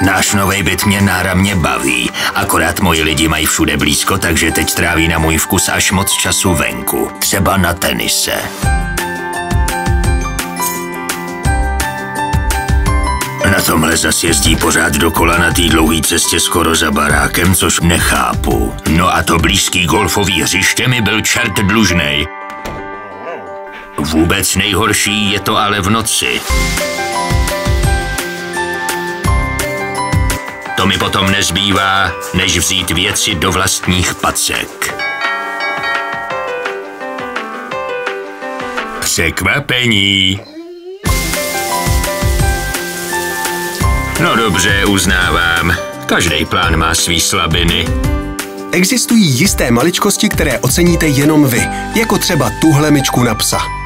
Náš nový byt mě náramně baví, akorát moji lidi mají všude blízko, takže teď tráví na můj vkus až moc času venku. Třeba na tenise. Na tomhle zas jezdí pořád dokola na té dlouhé cestě skoro za barákem, což nechápu. No a to blízký golfový hřiště mi byl čert dlužnej. Vůbec nejhorší je to ale v noci. To mi potom nezbývá, než vzít věci do vlastních pacek. Překvapení. No dobře, uznávám. Každý plán má svý slabiny. Existují jisté maličkosti, které oceníte jenom vy, jako třeba tuhle myčku na psa.